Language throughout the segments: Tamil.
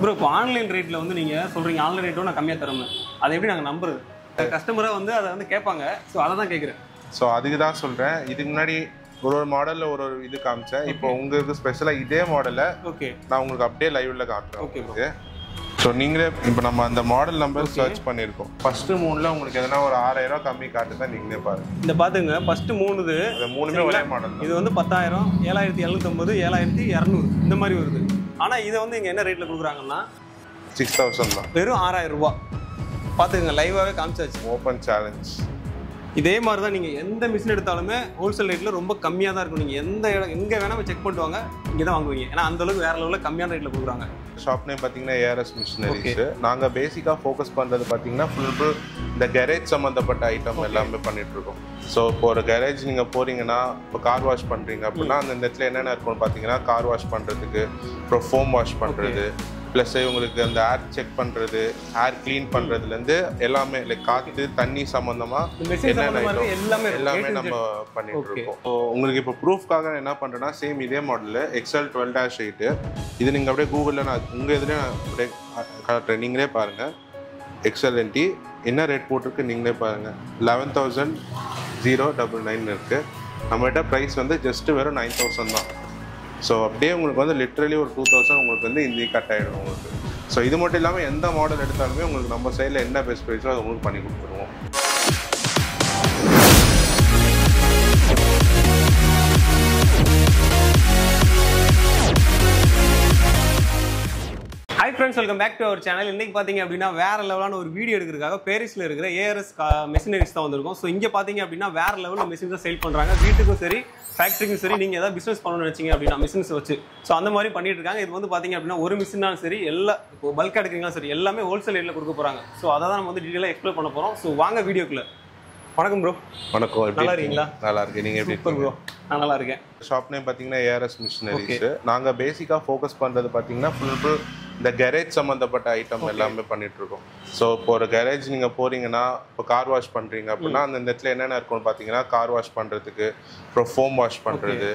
ப்ரோ இப்போ ஆன்லைன் ரேட்டில் வந்து நீங்கள் சொல்கிறீங்க ஆன்லைன் ரேட்டோட நான் கம்மியாக தரேன்னு அதை எப்படி நாங்கள் நம்புறது? கஸ்டமராக வந்து அதை வந்து கேட்பாங்க. ஸோ அதை தான் கேட்குறேன். ஸோ அதுக்கு தான் சொல்கிறேன் இதுக்கு முன்னாடி ஒரு ஒரு மாடலில் ஒரு ஒரு இது காமிச்சேன். இப்போ உங்களுக்கு ஸ்பெஷலாக இதே மாடலை ஓகே நான் உங்களுக்கு அப்படியே லைவ்ல காட்டுறேன். உங்களுக்கு ஸோ நீங்களே இப்போ நம்ம அந்த மாடல் நம்பர் சர்ச் பண்ணியிருக்கோம். ஃபர்ஸ்ட் மூணுல உங்களுக்கு எதனா ஒரு ஆறாயிரம் கம்மி காட்டுதா நீங்களே பாருங்க. இந்த பார்த்துங்க ஃபஸ்ட்டு மூணுது அது மூணுமே ஒரே மாடல் தான். இது வந்து பத்தாயிரம் ஏழாயிரத்தி எழுநூத்தொம்பது ஏழாயிரத்தி இரநூறு. இந்த மாதிரி வருது. ஆனால் இதை வந்து இங்கே என்ன ரேட்டில் கொடுக்குறாங்கன்னா? சிக்ஸ் தௌசண்ட் தான். வெறும் ஆறாயிரம் ரூபாய் பார்த்துங்க லைவாகவே காமிச்சாச்சு. ஓப்பன் சேலஞ்ச் இதே மாதிரி தான் நீங்கள் எந்த மிஷின் எடுத்தாலுமே ஹோல்சேல் ரேட்டில் ரொம்ப கம்மியாக தான் இருக்கும் நீங்கள் எந்த இடம் எங்கே வேணால் செக் பண்ணிட்டு வாங்க இங்கே தான் வாங்குவீங்க. ஏன்னா அந்த அளவுக்கு வேற லெவலில் கம்மியான ரேட்டில் கொடுக்குறாங்க. ஷாப் நேம் பார்த்தீங்கன்னா ஏஆர்எஸ் மிஷினரிஸ் நாங்கள் பேசிக்காக ஃபோக்கஸ் பண்ணுறது பார்த்தீங்கன்னா ஃபுல் ஃபுல் இந்த கேரேஜ் சம்மந்தப்பட்ட ஐட்டம் எல்லாமே பண்ணிட்டு இருக்கோம் ஸோ இப்போ ஒரு கேரேஜ் நீங்கள் போறீங்கன்னா இப்போ கார் வாஷ் பண்ணுறீங்க அப்படின்னா அந்த இடத்துல என்னென்ன இருக்கும்னு பார்த்தீங்கன்னா கார் வாஷ் பண்ணுறதுக்கு அப்புறம் ஃபோம் வாஷ் பண்ணுறது ப்ளஸ் உங்களுக்கு அந்த ஏர் செக் பண்ணுறது ஏர் க்ளீன் பண்ணுறதுலேருந்து எல்லாமே லைக் காற்று தண்ணி சம்மந்தமாக என்னென்ன எல்லாமே. எல்லாமே. நம்ம பண்ணிட்டு. இருக்கோம். ஸோ உங்களுக்கு இப்போ ப்ரூஃப்காக என்ன பண்ணுறேன்னா சேம் இதே model Excel twelve dash eight இது நீங்கள் அப்படியே கூகுளில் நான் உங்கள் இதுலேயே நான் அப்படியே காட்டுறேன். நீங்களே பாருங்கள் எக்ஸல் என்டி என்ன ரேட் போட்டிருக்கு நீங்களே பாருங்கள் eleven thousand zero double nine இருக்குது நம்மகிட்ட ப்ரைஸ் வந்து ஜஸ்ட்டு வெறும் நைன் தௌசண்ட் தான். ஸோ அப்படியே உங்களுக்கு வந்து லிட்ரலி ஒரு டூ தௌசண்ட் உங்களுக்கு வந்து இந்தி கட் ஆகிடும் உங்களுக்கு. ஸோ இது மட்டும் இல்லாமல் எந்த மாடல் எடுத்தாலுமே உங்களுக்கு நம்ம சைடில் என்ன பெஸ்ட் ப்ரைஸோ அதை உங்களுக்கு பண்ணி கொடுத்துருவோம். Friends welcome back to our channel இன்னைக்கு பார்த்தீங்க அப்படின்னா வேற லெவலான ஒரு வீடியோ எடுக்கிறதுக்காக பேரிஸில் இருக்கிற ஏஆர்எஸ் மெஷினரிஸ் தான் வந்திருக்கும். ஸோ இங்கே பார்த்தீங்க அப்படின்னா வேற லெவலில் மிஷின்ஸ் சேல் பண்ணுறாங்க வீட்டுக்கும் சரி ஃபேக்ட்ரிக்கும் சரி நீங்கள் ஏதாவது பிஸ்னஸ் பண்ணணும்னு நினச்சிங்க அப்படின்னா மிஷின்ஸ் வச்சு. ஸோ அந்த மாதிரி பண்ணிட்டு இருக்காங்க. இது வந்து பார்த்தீங்க அப்படின்னா ஒரு மிஷினாலும் சரி எல்லா இப்போ பல்க் எடுக்கிறீங்களும் சரி எல்லாமே ஹோல்சேல் ரேட்டில் கொடுக்க போகிறாங்க ஸோ அதை தான் நம்ம வந்து டீட்டெயிலாக எக்ஸ்ப்ளோர் பண்ண போகிறோம் ஸோ வாங்க வீடியோக்குள்ள. வணக்கம் ப்ரோ வணக்கம். நல்லா இருக்கீங்க? நல்லா இருக்கு நீங்கள் எப்படி சூப்பர் ப்ரோ நான் நல்லா இருக்கேன். ஷாப் நேம் பார்த்தீங்கன்னா ஏஆர்எஸ் மிஷினரிஸ் நாங்கள் பேசிக்காக ஃபோக்கஸ் பண்ணுறது பார்த்தீங்கன்னா ஃபுல் ஃபுல் இந்த கேரேஜ் சம்மந்தப்பட்ட ஐட்டம் எல்லாமே பண்ணிட்டு இருக்கோம் ஸோ இப்போ ஒரு கேரேஜ் நீங்கள் போறீங்கன்னா இப்போ கார் வாஷ் பண்ணுறீங்க அப்படின்னா அந்த இடத்துல என்னென்ன இருக்கும்னு பார்த்தீங்கன்னா கார் வாஷ் பண்ணுறதுக்கு அப்புறம் ஃபோம் வாஷ் பண்ணுறது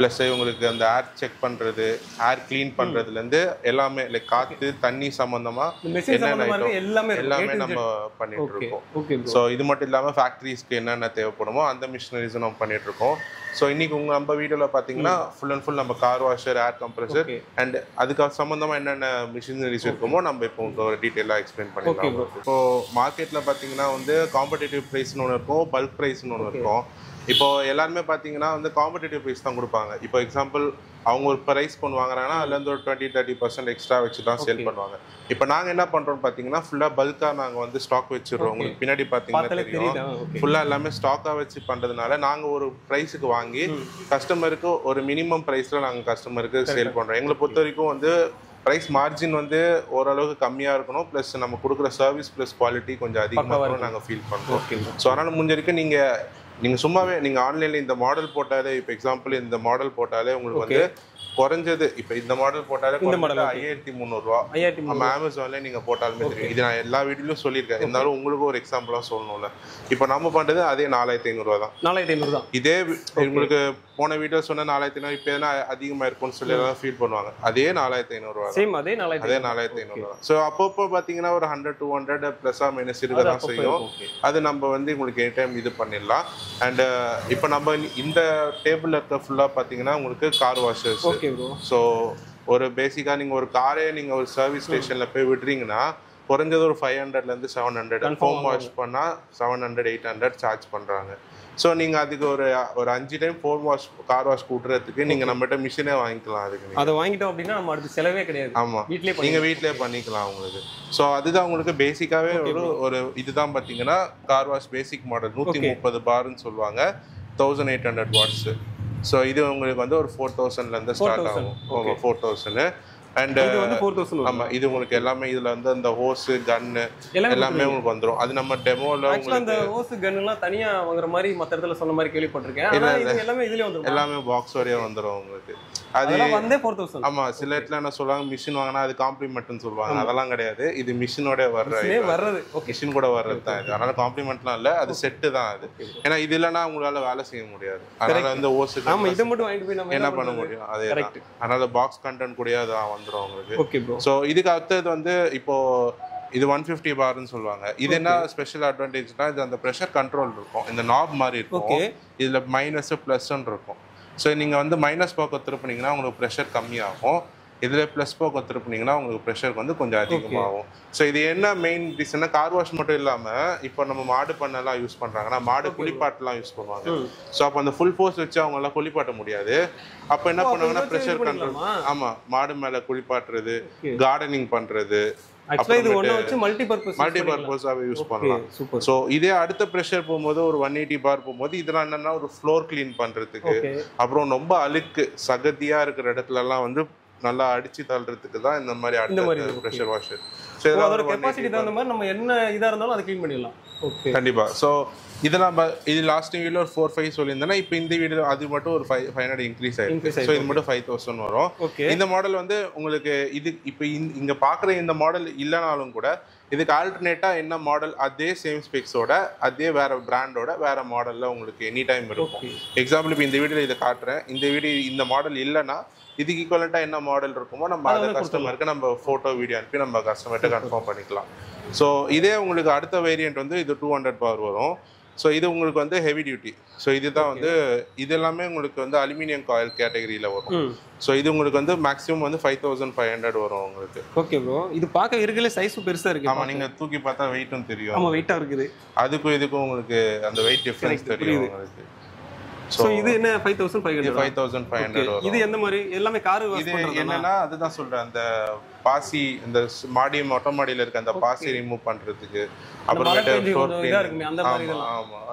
ப்ளஸ் உங்களுக்கு அந்த ஏர் செக் பண்ணுறது ஏர் க்ளீன் பண்ணுறதுலேருந்து எல்லாமே லைக் காற்று தண்ணி சம்மந்தமாக என்னென்ன சம்மந்தமாக எல்லாமே. எல்லாமே. நம்ம பண்ணிட்டு இருக்கோம். ஸோ இது மட்டும் இல்லாமல் ஃபேக்ட்ரிஸ்க்கு என்னென்ன தேவைப்படுமோ அந்த மிஷினரிஸும் நம்ம பண்ணிட்டு இருக்கோம். ஸோ இன்னைக்கு உங்க நம்ம வீடியோவில் பார்த்தீங்கன்னா ஃபுல் அண்ட் ஃபுல் நம்ம car washer air compressor. And அதுக்கு சம்மந்தமா என்னென்ன மிஷினரிஸ் இருக்குமோ நம்ம இப்போ உங்களுக்கு ஒரு டீட்டெயிலாக எக்ஸ்பிளைன் bro. இப்போ மார்க்கெட்டில் பார்த்தீங்கன்னா வந்து காம்படிட்டிவ் ப்ரைஸ்னு ஒன்று இருக்கும் பல்க் ப்ரைஸ்னு ஒன்று இருக்கும். இப்போ எல்லாருமே பார்த்தீங்கன்னா வந்து காம்படிட்டிவ் ப்ரைஸ் தான் கொடுப்பாங்க. இப்போ எக்ஸாம்பிள் அவங்க ஒரு ப்ரைஸ் கொண்டு வாங்குறாங்கன்னா அதுலேருந்து ஒரு டுவெண்ட்டி தேர்ட்டி பர்சன்ட் எக்ஸ்ட்ரா வச்சு தான் சேல் பண்ணுவாங்க. இப்போ நாங்கள் என்ன பண்ணுறோம் பார்த்தீங்கன்னா ஃபுல்லாக பல்காக நாங்கள் வந்து ஸ்டாக் வச்சிடுறோம். உங்களுக்கு பின்னாடி பார்த்தீங்கன்னா தெரியும். ஃபுல்லாக எல்லாமே ஸ்டாக்காக வச்சு பண்ணுறதுனால நாங்கள் ஒரு ப்ரைஸுக்கு வாங்கி கஸ்டமருக்கு ஒரு மினிமம் ப்ரைஸில் நாங்கள் கஸ்டமருக்கு சேல் பண்ணுறோம் எங்களை பொறுத்த வரைக்கும் வந்து ப்ரைஸ் மார்ஜின் வந்து ஓரளவுக்கு கம்மியாக இருக்கணும். ப்ளஸ் நம்ம கொடுக்குற சர்வீஸ் ப்ளஸ் குவாலிட்டி கொஞ்சம் அதிகமாக நாங்கள் ஃபீல் பண்ணுறோம் ஸோ அதனால் முடிஞ்ச வரைக்கும் நீங்கள் நீங்கள் சும்மாவே நீங்கள் ஆன்லைனில் இந்த மாடல் போட்டாலே இப்போ எக்ஸாம்பிள் இந்த மாடல் போட்டாலே உங்களுக்கு வந்து குறைஞ்சது. இப்போ இந்த மாடல் போட்டாலே இந்த குறைஞ்சது ஐயாயிரத்தி முந்நூறுரூவா ஐயாயிரத்தி நம்ம அமேசான்ல நீங்க போட்டாலுமே தெரியும். இது நான் எல்லா வீடியோலயும் சொல்லியிருக்கேன். இருந்தாலும் உங்களுக்கு ஒரு எக்ஸாம்பிளா சொல்லணும்ல. இப்போ நம்ம பண்றது அதே நாலாயிரத்தி ஐநூறுவா தான். நாலாயிரத்தி ஐநூறு தான். இதே உங்களுக்கு போன வீடியோ சொன்ன நாலாயிரத்தி ஐநூறு இப்போ எதனா அதிகமா இருக்கும்னு சொல்லி எல்லாம் ஃபீல் பண்ணுவாங்க. அதே நாலாயிரத்தி ஐநூறுவா தான். சேம் அதே நாலாயிரத்தி அதே நாலாயிரத்தி ஐநூறுவா தான். ஸோ அப்பப்போ பார்த்தீங்கன்னா ஒரு hundred to hundred plus or minus இருக்க தான் செய்யும். அது நம்ம வந்து உங்களுக்கு எனி டைம் இது பண்ணிடலாம். அண்ட் இப்போ நம்ம இந்த டேபிள் இருக்க ஃபுல்லாக பார்த்தீங்கன்னா உங்களுக்கு car washers okay bro so ஒரு பேசிக்காக நீங்கள் ஒரு காரே நீங்கள் ஒரு சர்வீஸ் ஸ்டேஷனில் போய் விடுறீங்கன்னா குறைஞ்சது ஒரு ஃபைவ் ஹண்ட்ரட்லேருந்து செவன் ஹண்ட்ரட் ஹோம் வாஷ் பண்ணால் seven hundred eight hundred charge பண்ணுறாங்க ஸோ நீங்கள் அதுக்கு ஒரு ஒரு அஞ்சு time foam wash car wash கூட்டுறதுக்கு நீங்கள் நம்மகிட்ட மிஷினே வாங்கிக்கலாம் அதுக்கு. அதை வாங்கிட்டோம் அப்படின்னா நம்ம அடுத்து செலவே கிடையாது. ஆமாம் வீட்லயே பண்ணி நீங்கள் வீட்டிலே பண்ணிக்கலாம் உங்களுக்கு ஸோ அதுதான் உங்களுக்கு பேசிக்காகவே ஒரு ஒரு இதுதான் பார்த்தீங்கன்னா கார் வாஷ் பேசிக் மாடல் நூற்றி முப்பது பார்னு சொல்லுவாங்க. Thousand eight hundred watts so இது உங்களுக்கு வந்து ஒரு ஃபோர் தௌசண்ட்லேருந்து ஸ்டார்ட் ஆகும். ஃபோர் தௌசண்ட் அண்ட் ஆமா இது உங்களுக்கு எல்லாமே இதுல வந்து அந்த ஹோஸ் கன்னு எல்லாமே எல்லாமே உங்களுக்கு வந்துரும். அது நம்ம டெமோல அந்த ஓசு கன்னுலாம் தனியா வாங்குற மாதிரி மத்த இடத்துல சொன்ன மாதிரி கேள்விப்பட்டிருக்கேன். எல்லாமே இதுலயே வந்துரும்? எல்லாமே பாக்ஸ் வரையா வந்துரும் உங்களுக்கு. அது வந்தே ஃபோர் தௌசண்ட் ஆமா சில இடத்துல என்ன சொல்லுவாங்க மிஷின் வாங்கினா அது காம்ப்ளிமெண்ட்னு சொல்லுவாங்க. அதெல்லாம் கிடையாது. இது மிஷினோட வர்ற வர்றது. மிஷின் கூட வர்றது தான் இது. அதனால காம்ப்ளிமெண்ட்லாம் இல்ல. அது செட்டு தான் அது. ஏன்னா இது இல்லைன்னா உங்களால வேலை செய்ய முடியாது. அதனால வந்து ஓஸுக்கு ஆமா இதை மட்டும் வாங்கிட்டு போய் நம்ம என்ன பண்ண முடியும்? அதே. அதனால பாக்ஸ் கண்டென்ட் கூட அது வந்துடும் உங்களுக்கு ஓகே ப்ரோ ஸோ இதுக்கு அடுத்தது வந்து இப்போ இது ஒன் ஃபிஃப்டி பார்னு சொல்லுவாங்க. இது என்ன ஸ்பெஷல் அட்வான்டேஜ்னா இது அந்த ப்ரெஷர் கண்ட்ரோல் இருக்கும். இந்த நாப் மாதிரி இருக்கும். இதில் மைனஸ் ப்ளஸ்ன்னு இருக்கும். ஸோ நீங்கள் வந்து மைனஸ் பக்கம் திருப்பினீங்கன்னா உங்களுக்கு ப்ரெஷர் கம்மியாகும். இதில் ப்ளஸ் பக்கம் திருப்பினீங்கன்னா உங்களுக்கு ப்ரெஷர் வந்து கொஞ்சம் அதிகமாகும். ஸோ இது என்ன மெயின் ரீசன்னா கார் வாஷ் மட்டும் இல்லாமல் இப்போ நம்ம மாடு பண்ணெல்லாம் யூஸ் பண்ணுறாங்கன்னா மாடு குளிப்பாட்டெல்லாம் யூஸ் பண்ணுவாங்க. ஸோ அப்போ அந்த ஃபுல் ஃபோர்ஸ் வச்சு அவங்களாம் குளிப்பாட்ட முடியாது. அப்போ என்ன பண்ணுவாங்கன்னா ப்ரெஷர் கண்ட்ரோல்? ஆமாம் மாடு மேலே குளிப்பாட்டுறது. கார்டனிங் பண்ணுறது யூஸ் பண்ணலாம். ஸோ இதே அடுத்த ப்ரெஷர் போகும்போது ஒரு ஒன் எயிட்டி பார் போகும்போது இதெல்லாம் என்னன்னா ஒரு ஃப்ளோர் க்ளீன் பண்ணுறதுக்கு ஓகே அப்புறம் ரொம்ப அழுக்கு சகதியா இருக்கிற இடத்துல எல்லாம் வந்து நல்லா அடிச்சு தள்ளுறதுக்கு தான் இந்த மாதிரி இந்த மாதிரி அடுத்த இருக்கு, ப்ரெஷர் வாஷர் அதோட கெப்பாசிட்டி தகுந்த மாதிரி நம்ம என்ன இதா இருந்தாலும் அதை க்ளீன் பண்ணிடலாம். ஓகே கண்டிப்பா. ஸோ இதெல்லாம் இது லாஸ்ட் வீடியோ ஒரு ஃபோர் ஃபைவ் சொல்லியிருந்தேன்னா இப்போ இந்த வீடியோ அது மட்டும் ஒரு ஃபைவ் ஃபைவ் ஹண்ட்ரட் இன்க்ரீஸ் ஆயிருக்கு. ஸோ இது மட்டும் ஃபைவ் தௌசண்ட் வரும். ஓகே இந்த மாடல் வந்து உங்களுக்கு இது இப்போ இங்க பாக்குற இந்த மாடல் இல்லைனாலும் கூட இதுக்கு ஆல்டர்னேட்டா என்ன மாடல் அதே சேம் ஸ்பெக்ஸோட அதே வேற பிராண்டோட வேற மாடல்ல உங்களுக்கு எனி டைம் இருக்கும் எக்ஸாம்பிள் இப்போ இந்த வீடியோல இதை காட்டுறேன். இந்த வீடியோ இந்த மாடல் இல்லைன்னா இதுக்கு ஈக்குவலண்டா என்ன மாடல் இருக்குமோ நம்ம அதை வந்து கஸ்டமருக்கு நம்ம போட்டோ வீடியோ அனுப்பி நம்ம கஸ்டமர்கிட்ட கன்ஃபார்ம் பண்ணிக்கலாம். ஸோ இதே உங்களுக்கு அடுத்த வேரியன்ட் வந்து இது டூ ஹண்ட்ரட் பவர் வரும். ஸோ இது உங்களுக்கு வந்து ஹெவி டியூட்டி ஸோ இதுதான் வந்து இது எல்லாமே உங்களுக்கு வந்து அலுமினியம் காயில் கேட்டகரியில் வரும். ஸோ இது உங்களுக்கு வந்து மேக்ஸிமம் வந்து ஃபைவ் தௌசண்ட் ஃபைவ் ஹண்ட்ரட் வரும் உங்களுக்கு. ஓகே ப்ரோ இது பார்க்க இருக்கல சைஸ் பெருசா இருக்கு. ஆமா நீங்க தூக்கி பார்த்தா வெயிட்டும் தெரியும். ஆமா வெயிட்டா இருக்குது. அதுக்கும் இதுக்கும் உங்களுக்கு அந்த வெயிட் டிஃபரன்ஸ் தெரியும். உங்களுக்கு. ஸோ இது என்ன five thousand five hundred five thousand five hundred இது எந்த மாதிரி? எல்லாமே காரு இது என்னன்னா அதுதான் சொல்றேன். அந்த பாசி இந்த மாடி மொட்டை மாடியில இருக்க அந்த பாசி ரிமூவ் பண்றதுக்கு அப்புறமேட்டு ஃப்ளோர் அந்த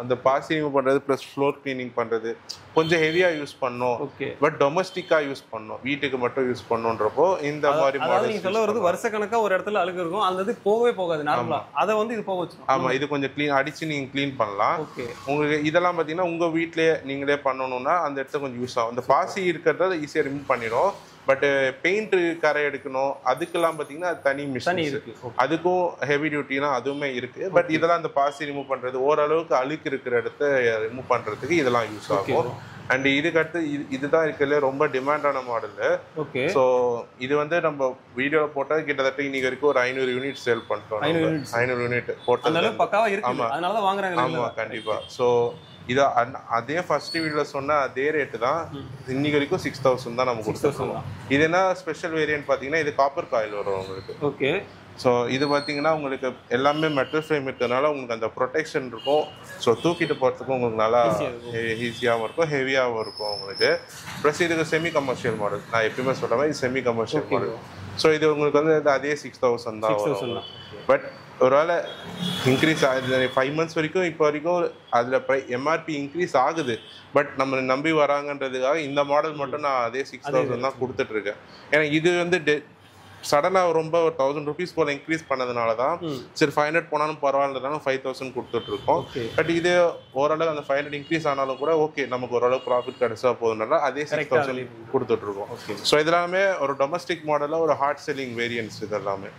அந்த பாசி ரிமூவ் பண்றது ப்ளஸ் ஃப்ளோர் கிளீனிங் பண்றது. கொஞ்சம் ஹெவியா யூஸ் பண்ணோம். பட் டொமஸ்டிக்கா யூஸ் பண்ணோம். வீட்டுக்கு மட்டும் யூஸ் பண்ணோன்றப்போ இந்த மாதிரி அதாவது நீங்க சொல்ல வருது மாடல் வருஷ கணக்கா ஒரு இடத்துல அழுக்கு இருக்கும். அந்த இது போகவே போகாது நார்மலா அதை வந்து இது போக வச்சிரும். ஆமா இது கொஞ்சம் க்ளீன் அடிச்சு நீங்க க்ளீன் பண்ணலாம். ஓகே உங்களுக்கு இதெல்லாம் பார்த்தீங்கன்னா உங்க வீட்லயே நீங்களே பண்ணணும்னா அந்த இடத்துல கொஞ்சம் யூஸ் ஆகும். இந்த பாசி இருக்கிறத ஈஸியாக ரிமூவ் பண்ணிடும் பட் பெயிண்ட் கரை எடுக்கணும். அதுக்கெல்லாம் பார்த்தீங்கன்னா அது தனி மிஷின் இருக்கு. அதுக்கும் ஹெவி டியூட்டினா அதுவுமே இருக்கு. பட் இதெல்லாம் அந்த பாசி ரிமூவ் பண்றது ஓரளவுக்கு அழுக்கு இருக்கிற இடத்த ரிமூவ் பண்றதுக்கு இதெல்லாம் யூஸ் ஆகும். அண்ட் இதுக்கு அடுத்து இது இதுதான் இருக்கிறதுல ரொம்ப டிமாண்டான மாடல் ஓகே ஸோ இது வந்து நம்ம வீடியோவில் போட்டால் கிட்டத்தட்ட இன்னைக்கு வரைக்கும் ஒரு ஐநூறு யூனிட் சேல் பண்ணிட்டோம் 500 நம்ம. units. ஐநூறு யூனிட் போட்டது அளவுக்கு பக்காவா இருக்கு ஆமா. அதனால தான் வாங்குறாங்க ஆமா இல்ல? கண்டிப்பா ஸோ இது அதே ஃபர்ஸ்ட் வீடியோல சொன்ன அதே ரேட்டு தான் இன்னைக்கு வரைக்கும் சிக்ஸ் தௌசண்ட் தான் நம்ம 6,000 கொடுத்துருக்கோம். இது என்ன ஸ்பெஷல் வேரியன்ட் பார்த்தீங்கன்னா இது காப்பர் காயில் வரும் உங்களுக்கு. ஓகே ஸோ இது பார்த்தீங்கன்னா உங்களுக்கு எல்லாமே மெட்டல் ஃப்ரேம் இருக்கிறதுனால உங்களுக்கு அந்த ப்ரொடெக்ஷன் இருக்கும். ஸோ தூக்கிட்டு போகிறதுக்கும் உங்களுக்கு நல்லா. ஈஸியாகவும் இருக்கும். ஹெவியாகவும் இருக்கும் உங்களுக்கு. ப்ளஸ் இதுக்கு செமி கமர்ஷியல் மாடல் நான் எப்பயுமே சொல்ற மாதிரி செமி கமர்ஷியல். மாடல் ஸோ இது உங்களுக்கு வந்து இது அதே சிக்ஸ் தௌசண்ட் தான் பட் ஒருவேளை இன்க்ரீஸ் ஆகுது. ஃபைவ் மந்த்ஸ் வரைக்கும் இப்போ வரைக்கும் அதில் ப்ரை எம்ஆர்பி இன்க்ரீஸ் ஆகுது. பட் நம்ம நம்பி வராங்கன்றதுக்காக இந்த மாடல் மட்டும் நான் அதே சிக்ஸ் தௌசண்ட் தான் கொடுத்துட்டு இருக்கேன் ஏன்னா இது வந்து சடனாக ரொம்ப ஒரு தௌசண்ட் ருபீஸ் போல இன்க்ரீஸ் பண்ணதுனால தான். சரி ஃபைவ் ஹண்ட்ரட் போனாலும் பரவாயில்லனாலும் ஃபைவ் தௌசண்ட் ஓகே. பட் இது ஓரளவு அந்த ஃபைவ் ஹண்ட்ரட் இன்க்ரீஸ் ஆனாலும் கூட ஓகே நமக்கு ஓரளவு ப்ராஃபிட் கிடைச்சா போதுனால அதே சிக்ஸ் தௌசண்ட் ஓகே. ஸோ இதெல்லாமே ஒரு டொமஸ்டிக் மாடலில் ஒரு ஹார்ட் செல்லிங் வேரியன்ட்ஸ் இது எல்லாமே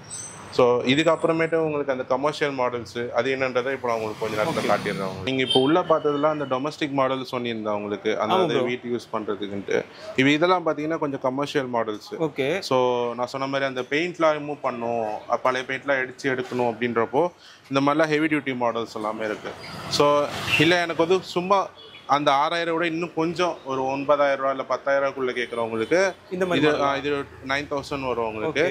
ஸோ இதுக்கு அப்புறமேட்டு உங்களுக்கு அந்த கமர்ஷியல் மாடல்ஸ் அது என்னன்றதை இப்போ நான் உங்களுக்கு கொஞ்ச நேரத்தில் காட்டிடுறேன். உங்களுக்கு. நீங்க இப்போ உள்ள பார்த்ததுல அந்த டொமஸ்டிக் மாடல் சொன்னிருந்தேன் உங்களுக்கு bro. வீட்டு யூஸ் பண்றதுக்குன்ட்டு. இப்போ இதெல்லாம் பார்த்தீங்கன்னா கொஞ்சம் கமர்ஷியல் மாடல்ஸ் ஓகே ஸோ நான் சொன்ன மாதிரி அந்த பெயிண்ட்லாம் ரிமூவ் பண்ணும் பழைய பெயிண்ட்லாம் அடிச்சு எடுக்கணும் அப்படின்றப்போ இந்த மாதிரிலாம் ஹெவி டியூட்டி மாடல்ஸ் எல்லாமே இருக்கு. ஸோ இல்லை எனக்கு வந்து சும்மா அந்த ஆறாயிரம் விட இன்னும் கொஞ்சம் ஒரு ஒன்பதாயிரம் ரூபா இல்லை பத்தாயிரம் ரூபாய்க்குள்ள கேட்குறவங்களுக்கு இந்த மாதிரி இது நைன் தௌசண்ட் வரும் உங்களுக்கு.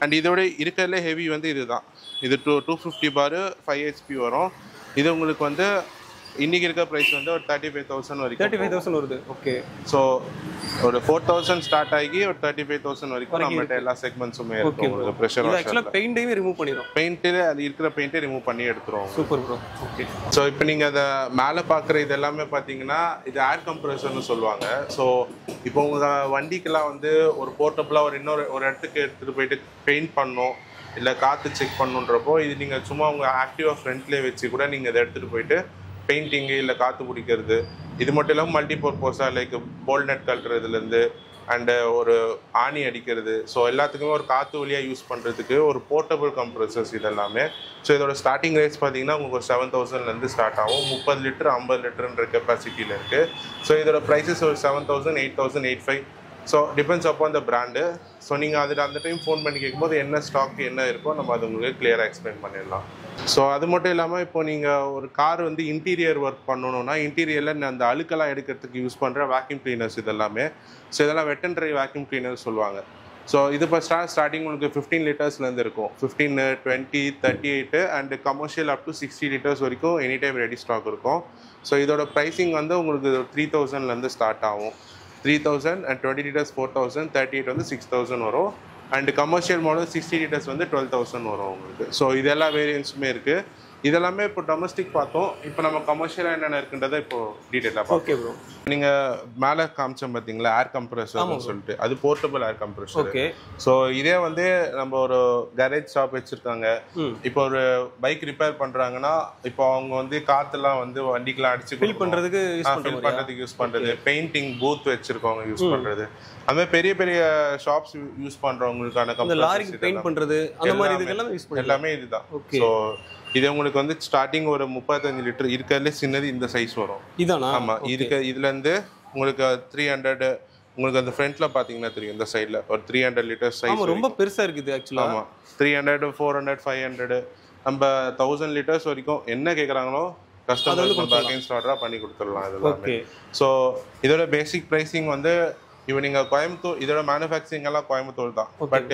அண்ட் இதோட இருக்கிறதுல ஹெவி வந்து இதுதான். இது two two fifty bar five HP வரும். இது உங்களுக்கு வந்து இன்னைக்கு இருக்க ப்ரைஸ் வந்து ஒரு தேர்ட்டி ஃபைவ் தௌசண்ட் தேர்ட்டி வரைக்கும் ஃபைவ் தௌசண்ட் வருது. ஓகே ஸோ ஒரு ஃபோர் தௌசண்ட் ஸ்டார்ட் ஆகி ஒரு தேர்ட்டி ஃபைவ் தௌசண்ட் வரைக்கும் நம்மகிட்ட எல்லா செக்மெண்ட்ஸுமே இருக்கும். உங்களுக்கு ப்ரெஷர் ஆக்சுவலாக பெயிண்டையுமே ரிமூவ் பண்ணிடும் பெயிண்ட்டு அது இருக்கிற பெயிண்ட்டை ரிமூவ் பண்ணி எடுத்துருவோம் சூப்பர் ப்ரோ ஓகே ஸோ இப்போ நீங்கள் அதை மேலே பார்க்குற இது எல்லாமே பார்த்தீங்கன்னா இது ஏர் கம்ப்ரஸர்னு சொல்லுவாங்க. ஸோ இப்போ உங்கள் வண்டிக்கெல்லாம் வந்து ஒரு போர்ட்டபுளாக ஒரு இன்னொரு ஒரு இடத்துக்கு எடுத்துகிட்டு போயிட்டு பெயிண்ட் பண்ணணும் இல்லை காற்று செக் பண்ணுன்றப்போ இது நீங்கள் சும்மா உங்கள் ஆக்டிவாக ஃப்ரண்ட்லேயே வச்சு கூட நீங்கள் இதை எடுத்துகிட்டு போயிட்டு பெயிண்டிங்கு இல்லை காற்று பிடிக்கிறது. இது மட்டும் இல்லாமல் மல்டி பர்பஸாக லைக் போல்நெட் கட்டுறதுலேருந்து அண்டு ஒரு ஆணி அடிக்கிறது. ஸோ எல்லாத்துக்குமே ஒரு காற்று வழியாக யூஸ் பண்ணுறதுக்கு ஒரு போர்ட்டபுள் கம்ப்ரஸர்ஸ் இதெல்லாமே. ஸோ இதோட ஸ்டார்டிங் ரேட்ஸ் பார்த்தீங்கன்னா உங்களுக்கு ஒரு செவன் தௌசண்ட்லேருந்து ஸ்டார்ட் ஆகும். முப்பது லிட்டர் ஐம்பது லிட்டருன்ற கெப்பாசிட்டியில் இருக்குது ஸோ இதோட ப்ரைஸஸ் ஒரு seven thousand eight thousand eight five so depends அப்போ அந்த பிராண்டு ஸோ நீங்கள் அதில் அந்த டைம் ஃபோன் பண்ணி கேட்கும்போது என்ன ஸ்டாக் என்ன இருக்கோ நம்ம அது உங்களுக்கு கிளியராக எக்ஸ்பிளைன் பண்ணிடலாம். ஸோ அது மட்டும் இல்லாமல் இப்போ நீங்கள் ஒரு கார் வந்து இன்டீரியர் ஒர்க் பண்ணணும்னா இன்டீரியரில் அந்த அழுக்கெல்லாம் எடுக்கிறதுக்கு யூஸ் பண்ணுற வேக்யூம் கிளீனர்ஸ் இதெல்லாமே. ஸோ இதெல்லாம் wet and dry vacuum cleaners சொல்லுவாங்க. ஸோ இது இப்போ ஸ்டார்ட் ஸ்டார்டிங் உங்களுக்கு ஃபிஃப்டீன் லிட்டர்ஸ்லேருந்து இருக்கும். Fifteen twenty thirty eight and commercial up to sixty litres வரைக்கும் எனி டைம் ரெடி ஸ்டாக் இருக்கும். ஸோ இதோட ப்ரைஸிங் வந்து உங்களுக்கு த்ரீ தௌசண்ட்லேருந்து ஸ்டார்ட் ஆகும். Three thousand and twenty litres four thousand thirty eight வந்து சிக்ஸ் தௌசண்ட் வரும். And commercial model sixty litres வந்து டுவெல் தௌசண்ட் வரும் உங்களுக்கு. ஸோ இது எல்லா வேரியன்ஸுமே இருக்குது இதெல்லாமே இப்போ டொமஸ்டிக் பார்த்தோம். இப்போ நம்ம கமர்ஷியலாக என்னென்ன இருக்குன்றதை இப்போ டீட்டெயிலாக ஓகே ப்ரோ நீங்க மேலே காமிச்சோம் பார்த்தீங்களா ஏர் கம்ப்ரஸர்னு சொல்லிட்டு. அது portable air compressor okay so இதே வந்து நம்ம ஒரு கேரேஜ் ஷாப் வச்சிருக்காங்க. இப்போ ஒரு பைக் ரிப்பேர் பண்றாங்கன்னா இப்போ அவங்க வந்து காத்தெல்லாம் வந்து வண்டிக்கெல்லாம் அடிச்சு ஃபில் பண்றதுக்கு யூஸ் ஃபில் பண்ற பண்றதுக்கு யூஸ் பண்றது. பெயிண்டிங் பூத் வச்சிருக்கவங்க யூஸ் பண்றது. அது மாதிரி பெரிய பெரிய ஷாப்ஸ் யூஸ் பண்றவங்களுக்கான இந்த compressors லாரிக்கு பெயிண்ட். பண்றது அந்த மாதிரி. இதுக்கெல்லாம் யூஸ் எல்லாமே இதுதான். ஸோ இது உங்களுக்கு வந்து ஸ்டார்டிங் ஒரு முப்பத்தஞ்சு லிட்டர் இருக்கிறதுல சின்னது இந்த சைஸ் வரும். இதானா? ஆமா இதுக்கு இதுல இருந்து உங்களுக்கு த்ரீ ஹண்ட்ரட் உங்களுக்கு அந்த ஃப்ரண்ட்ல பாத்தீங்கன்னா தெரியும் இந்த சைடுல ஒரு த்ரீ ஹண்ட்ரட் லிட்டர் சைஸ் ரொம்ப பெருசா இருக்குது ஆக்சுவலா ஆமா three hundred four hundred five hundred நம்ம தௌசண்ட் லிட்டர்ஸ் வரைக்கும் என்ன கேக்குறாங்களோ கஸ்டமர் நம்ம அகைன்ஸ்ட் ஆர்டரா பண்ணி கொடுத்துடலாம் இது எல்லாமே. ஓகே ஸோ இதோட பேசிக் ப்ரைசிங் வந்து இப்போ நீங்க கோயம்புத்தூர் இதோட மேனுஃபேக்சரிங் எல்லாம் கோயம்புத்தூர் தான். பட்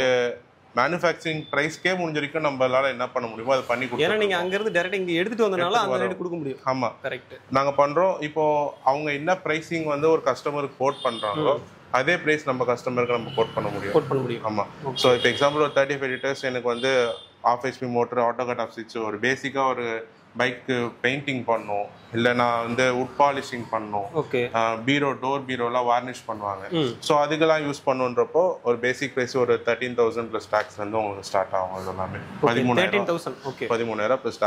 மேனுஃபேக்சரிங் ப்ரைஸ்க்கே முடிஞ்ச வரைக்கும் நம்மளால என்ன பண்ண முடியுமோ அதை பண்ணி ஏன்னா கொடுத்துருவோம் நீங்க அங்க இருந்து டைரக்ட் இங்க எடுத்துட்டு வந்தனால அந்த ரேட் கொடுக்க முடியும். ஆமா. கரெக்ட் நாங்க பண்றோம். இப்போ அவங்க என்ன பிரைசிங் வந்து ஒரு கஸ்டமருக்கு கோட் பண்றாங்களோ அதே பிரைஸ் நம்ம கஸ்டமருக்கு நம்ம கோட் பண்ண முடியும். கோட் பண்ண முடியும். ஆமா. ஸோ இப்போ எக்ஸாம்பிள் ஒரு தேர்ட்டி ஃபைவ் லிட்டர்ஸ் எனக்கு வந்து half HP motor auto cut off ஸ்விட்ச் ஒரு பேசிக்கா ஒரு பைக்கு பெயிண்டிங் பண்ணணும் இல்லை நான் வந்து உட் பாலிஷிங் பண்ணணும் ஓகே பீரோ டோர் பீரோலாம் வார்னிஷ் பண்ணுவாங்க. ஸோ அதுக்கெல்லாம் யூஸ் பண்ணுன்றப்போ ஒரு பேசிக் ப்ரைஸ் ஒரு தேர்ட்டீன் தௌசண்ட் ப்ளஸ் டேக்ஸ் வந்து உங்களுக்கு ஸ்டார்ட் ஆகும் அது எல்லாமே பதிமூணாயிரம் ஓகே பதிமூணாயிரம் ப்ளஸ்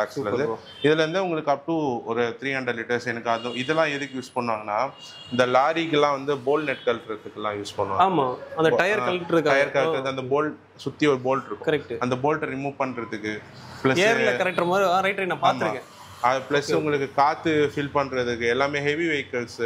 இதுல இருந்து உங்களுக்கு அப் டு ஒரு த்ரீ ஹண்ட்ரட் லிட்டர்ஸ் எனக்கு அது இதெல்லாம் எதுக்கு யூஸ் பண்ணுவாங்கன்னா இந்த லாரிக்கெல்லாம் வந்து போல் நெட் கழட்டுறதுக்கெல்லாம் யூஸ் பண்ணுவாங்க. ஆமா. அந்த டயர் கழட்டு டயர் கழட்டுறது அந்த போல்ட் சுத்தி ஒரு போல்ட் இருக்கும். கரெக்ட் அந்த போல்ட்டை ரிமூவ் பண்றதுக்கு ப்ளஸ் ஏர்ல கரெக்டர் மாதிரி ரைட் ரைட் நான் பாத்துருக்கேன் அது ப்ளஸ் உங்களுக்கு காத்து ஃபில் பண்றதுக்கு எல்லாமே ஹெவி வெஹிக்கிள்ஸ்.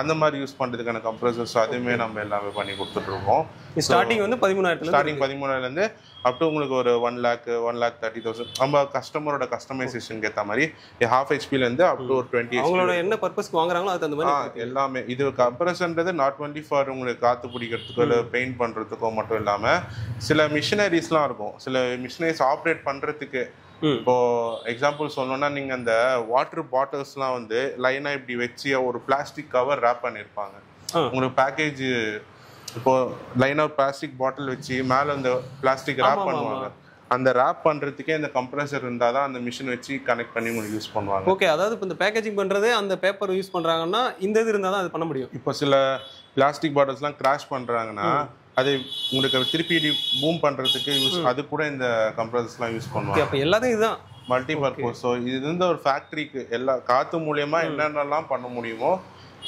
அந்த மாதிரி யூஸ் பண்றதுக்கான கம்ப்ரஸர்ஸ் அதுவுமே நம்ம எல்லாமே பண்ணி கொடுத்துட்டு இருக்கோம் ஸ்டார்டிங் வந்து பதிமூணாயிரத்துல ஸ்டார்டிங் பதிமூணுல இருந்து அப் டு உங்களுக்கு ஒரு one lakh one lakh thirty thousand நம்ம கஸ்டமரோட கஸ்டமைசேஷனுக்கு ஏற்ற மாதிரி ஹாஃப் ஹெச்பில இருந்து அப் டு ஒரு டுவெண்ட்டி அவங்களோட என்ன பர்பஸ்க்கு வாங்குறாங்களோ அதுக்கு அந்த மாதிரி எல்லாமே. இது கம்ப்ரஸன்றது நாட் ஒன்லி ஃபார் உங்களுக்கு காத்து பிடிக்கிறதுக்கோ இல்லை பெயிண்ட் பண்றதுக்கோ மட்டும் இல்லாம சில மிஷினரிஸ்லாம் இருக்கும். சில மிஷினரிஸ் ஆப்ரேட் பண்றதுக்கு ம். இப்போ எக்ஸாம்பிள் சொல்லணும்னா நீங்க அந்த வாட்டர் பாட்டில்ஸ்லாம் வந்து லைனா இப்படி வச்சு ஒரு பிளாஸ்டிக் கவர் ரேப் பண்ணியிருப்பாங்க ஆ. உங்களுக்கு பேக்கேஜ் இப்போ லைனா பிளாஸ்டிக் பாட்டில் வச்சு மேல அந்த பிளாஸ்டிக் ரேப் பண்ணுவாங்க. அந்த ரேப் பண்றதுக்கே அந்த கம்ப்ரஸர் இருந்தால் தான் அந்த மிஷின் வச்சு கனெக்ட் பண்ணி உங்களுக்கு யூஸ் பண்ணுவாங்க. ஓகே அதாவது இப்போ இந்த பேக்கேஜிங் பண்றது அந்த பேப்பர் யூஸ் பண்றாங்கன்னா இந்த இது இருந்தா தான் அது பண்ண முடியும். இப்போ சில பிளாஸ்டிக் பாட்டில்ஸ்லாம் கிராஷ் பண்றாங்கன்னா அது உங்களுக்கு திருப்பி பூம் பண்றதுக்கு யூஸ் அது கூட இந்த கம்ப்ரஸர்ஸ்லாம் யூஸ் பண்ணுவாங்க. அப்ப எல்லாத்தையும் இதுதான். மல்டி பர்பஸ் ஸோ இது வந்து ஒரு ஃபேக்டரிக்கு எல்லா காத்து மூலியமா என்னென்னலாம் பண்ண முடியுமோ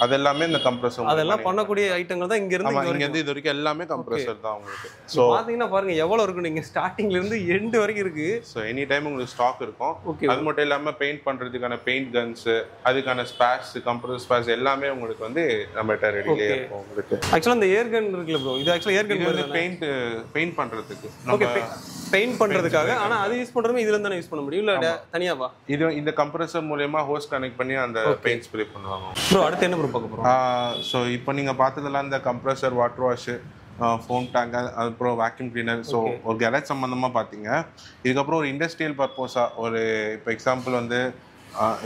அது எல்லாமே இந்த கம்ப்ரஸர் அதெல்லாம் பண்ணக்கூடிய ஐட்டங்கள் தான் இங்க இருந்து இங்க இருந்து இது வரைக்கும் எல்லாமே கம்ப்ரஸர் தான் உங்களுக்கு. ஸோ பாத்தீங்கன்னா பாருங்க எவ்வளவு இருக்கு நீங்க ஸ்டார்டிங்ல இருந்து எண்டு வரைக்கும் இருக்கு. ஸோ எனி டைம் உங்களுக்கு ஸ்டாக் இருக்கும். அது மட்டும் இல்லாம பெயிண்ட் பண்றதுக்கான பெயிண்ட் கன்ஸ் அதுக்கான ஸ்பேஸ் கம்ப்ரஸர் ஸ்பேஸ் எல்லாமே உங்களுக்கு வந்து நம்மகிட்ட ரெடியிலே இருக்கும் உங்களுக்கு. ஆக்சுவலா இந்த ஏர் கன் இருக்குல்ல ப்ரோ இது ஆக்சுவலா ஏர் கன் பெயிண்ட் பெயிண்ட் பண்றதுக்கு. ஓகே பெயிண்ட் பண்றதுக்காக. ஆனா அது யூஸ் பண்றதுமே இதுல தானே யூஸ் பண்ண முடியும்? இல்ல தனியாவா? இது இந்த கம்ப்ரஸர் மூலியமா ஹோஸ் கனெக்ட் பண்ணி அந்த பெயிண்ட் ஸ்ப்ரே பண்ணுவாங்க. ப்ரோ அடுத்து என்ன ப்ரோ பார்க்க போறோம்? ஸோ இப்போ நீங்க பார்த்ததெல்லாம் இந்த compressor water wash foam tank அப்புறம் வேக்யூம் கிளீனர் ஸோ ஒரு கேரேஜ் சம்மந்தமாக பார்த்தீங்க. இதுக்கப்புறம் ஒரு இண்டஸ்ட்ரியல் பர்பஸாக ஒரு இப்போ எக்ஸாம்பிள் வந்து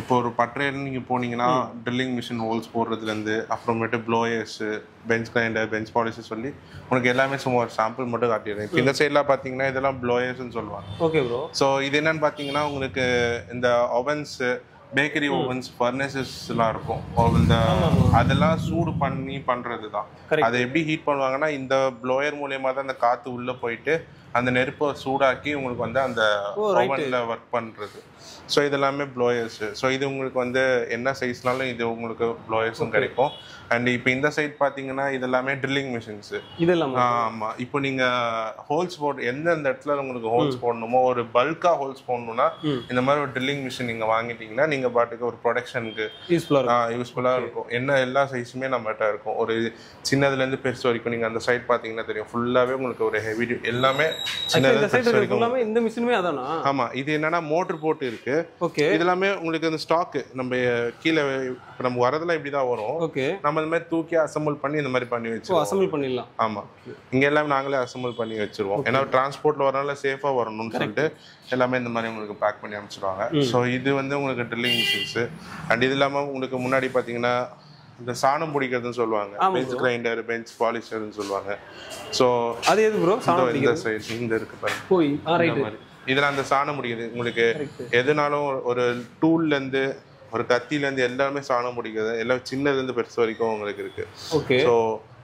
இப்போ ஒரு பட்டறையில் நீங்கள் போனீங்கன்னா ட்ரில்லிங் மிஷின் ஹோல்ஸ் போடுறதுலேருந்து அப்புறமேட்டு blowers bench grinder bench polish சொல்லி உனக்கு எல்லாமே சும்மா ஒரு சாம்பிள் மட்டும் காட்டிடுறேன். இப்போ இந்த சைட்லாம் பார்த்தீங்கன்னா இதெல்லாம் ப்ளோயர்ஸ்னு சொல்லுவாங்க. ஓகே ப்ரோ ஸோ இது என்னன்னு பார்த்தீங்கன்னா உங்களுக்கு இந்த ovens பேக்கரி ஓவன்ஸ் ஃபர்னசஸ்லாம் இருக்கும். இந்த அதெல்லாம் சூடு பண்ணி பண்றது தான். அதை எப்படி ஹீட் பண்ணுவாங்கன்னா இந்த ப்ளோயர் மூலியமா தான் அந்த காத்து உள்ள போயிட்டு அந்த நெருப்பை சூடாக்கி உங்களுக்கு வந்து அந்த. ஓவனில் ஒர்க் பண்ணுறது ஸோ இது எல்லாமே ப்ளோயர்ஸ் ஸோ இது உங்களுக்கு வந்து என்ன சைஸ்னாலும் இது உங்களுக்கு ப்ளோயர்ஸும் கிடைக்கும். அண்ட் இப்போ இந்த சைட் பார்த்தீங்கன்னா இது எல்லாமே ட்ரில்லிங் மிஷின்ஸு இது இல்லாம ஆமா. இப்போ நீங்க ஹோல்ஸ் போட்டு எந்தெந்த இடத்துல உங்களுக்கு ஹோல்ஸ் போடணுமோ ஒரு பல்கா ஹோல்ஸ் போடணும்னா. இந்த மாதிரி ஒரு ட்ரில்லிங் மிஷின் நீங்க வாங்கிட்டீங்கன்னா நீங்க பாட்டுக்கு ஒரு ப்ரொடக்ஷனுக்கு யூஸ்ஃபுல்லா இருக்கும். என்ன எல்லா சைஸுமே நம்மகிட்ட இருக்கும். ஒரு சின்னதுல இருந்து பெருசு வரைக்கும் நீங்க அந்த சைட் பாத்தீங்கன்னா தெரியும். ஃபுல்லாவே உங்களுக்கு ஒரு ஹெவி எல்லாமே சின்னதுல இந்த வரைக்கும் மிஷினுமே அதானா? ஆமா. இது என்னன்னா மோட்டர் போட்டு இருக்கு ஓகே இது எல்லாமே உங்களுக்கு இந்த ஸ்டாக் நம்ம கீழே இப்போ நம்ம வரதெல்லாம் இப்படிதான் வரும். ஓகே நம்ம இந்த மாதிரி தூக்கி அசம்பிள் பண்ணி இந்த மாதிரி பண்ணி வச்சிருவோம். அசம்பிள் பண்ணிடலாம். ஆமா. இங்க எல்லாமே நாங்களே அசம்பிள் பண்ணி வச்சிருவோம். ஏன்னா டிரான்ஸ்போர்ட்ல வரனால சேஃபா வரணும்னு சொல்லிட்டு எல்லாமே இந்த மாதிரி உங்களுக்கு பேக் பண்ணி அனுப்பிச்சிடுவாங்க ஸோ இது வந்து உங்களுக்கு ட்ரில்லிங் மிஷின்ஸ் அண்ட் இது இல்லாம உங்களுக்கு முன்னாடி பாத்தீங்கன்னா இந்த சாணம் பிடிக்கிறதுன்னு சொல்லுவாங்க. பெஞ்ச் கிரைண்டர் பெஞ்ச் பாலிஷர்னு சொல்லுவாங்க. ஸோ அது எது ப்ரோ சாணம் இந்த சைடு இந்த இருக்கு பாருங்க. போய் இதுல அந்த சாணம் பிடிக்குது உங்களுக்கு. எதுனாலும் ஒரு டூல்ல இருந்து ஒரு கத்தில இருந்து எல்லாமே சாணம் பிடிக்குது எல்லாம் சின்னதுல இருந்து பெருசு வரைக்கும் உங்களுக்கு இருக்கு. ஓகே ஸோ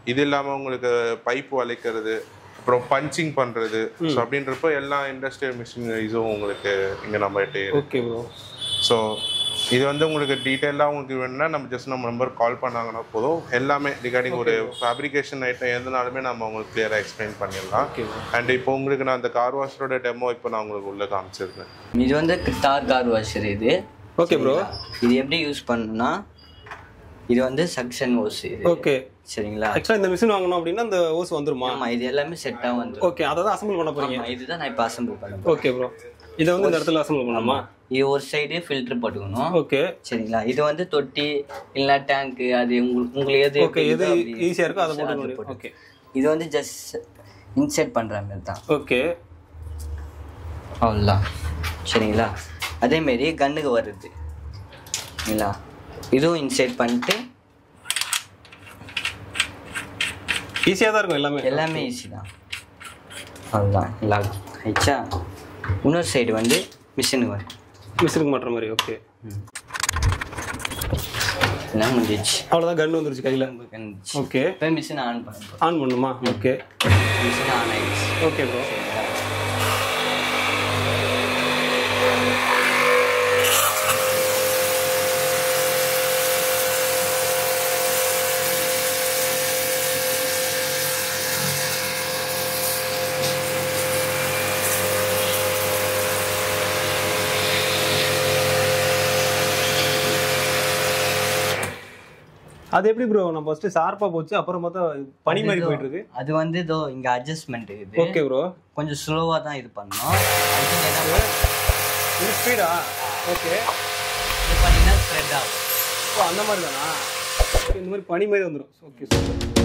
இது இல்லாமல் உங்களுக்கு பைப் வளைக்கிறது அப்புறம் பஞ்சிங் பண்ணுறது ஸோ அப்படின்றப்ப எல்லா இண்டஸ்ட்ரியல் மிஷினரிஸும் உங்களுக்கு இங்கே நம்ம கிட்ட ஓகே ப்ரோ ஸோ இது வந்து உங்களுக்கு டீட்டெயிலாக உங்களுக்கு வேணும்னா நம்ம ஜஸ்ட் நம்ம நம்பர் கால் பண்ணாங்கன்னா போதும். எல்லாமே ரிகார்டிங் ஒரு ஃபேப்ரிகேஷன் ஐட்டம் எதுனாலுமே நம்ம உங்களுக்கு கிளியராக எக்ஸ்பிளைன் பண்ணிடலாம். அண்ட் இப்போ உங்களுக்கு நான் அந்த கார் வாஷரோட டெமோ இப்போ நான் உங்களுக்கு உள்ள காமிச்சிருக்கேன். இது வந்து தார் கார் வாஷர் இது. ஓகே ப்ரோ இது எப்படி யூஸ் பண்ணணும்னா இது வந்து சக்ஷன் ஓஸ் இது. ஓகே சரிங்களா? ஆக்சுவலாக இந்த மிஷின் வாங்கணும் அப்படின்னா அந்த ஓஸ் வந்துருமா? ஆமா இது எல்லாமே செட்டாக வந்துடும் ஓகே அதை தான் அசம்பிள் பண்ண போறீங்க. ஆமா இதுதான் நான் இப்போ அசம்பிள் பண்ண போறேன். ஓகே ப்ரோ இதை வந்து இந்த இடத்துல அசம்பிள் பண்ணலாமா இது ஒரு சைடு ஃபில்டர் போட்டுக்கணும். ஓகே சரிங்களா? இது வந்து தொட்டி இல்லைன்னா டேங்க் அது உங்களுக்கு உங்களுக்கு எது ஓகே எது ஈஸியாக இருக்கோ அதை போட்டு ஓகே இது வந்து ஜஸ்ட் இன்செர்ட் பண்ற மாதிரி தான். ஓகே அவ்வளோதான் சரிங்களா? அதேமாரி கன்னுக்கு வருது. சரிங்களா? இதுவும் இன்செர்ட் பண்ணிட்டு ஈஸியாக தான் இருக்கும் எல்லாமே. எல்லாமே ஈஸி தான். அவ்வளோதான் லாக் ஆயிடுச்சா? இன்னொரு சைடு வந்து மிஷினுக்கு வரும். மிஷினுக்கு மாட்டுற மாதிரி ஓகே எல்லாம் முடிஞ்சிச்சு? அவ்வளோதான் கன் வந்துருச்சு கையில். ஓகே இப்போ மிஷின் ஆன் பண்ண ஆன் பண்ணுமா? ஓகே மிஷின் ஆன் ஆயிடுச்சு. ஓகே ப்ரோ அது எப்படி ப்ரோ நான் ஃபர்ஸ்ட் ஷார்ப்பா போச்சு அப்புறம் பார்த்தா பனி மாதிரி போயிட்டு இருக்கு அது வந்து இதோ இங்கே அட்ஜஸ்ட்மெண்ட் இது. ஓகே ப்ரோ கொஞ்சம் ஸ்லோவாக தான் இது பண்ணோம்? இது ஸ்பீடா ஓகே இது பார்த்தீங்கன்னா ஸ்ப்ரெட் ஆகும். ஓ அந்த மாதிரி தானா இந்த மாதிரி பனி மாதிரி வந்துடும் ஓகே சூப்பர்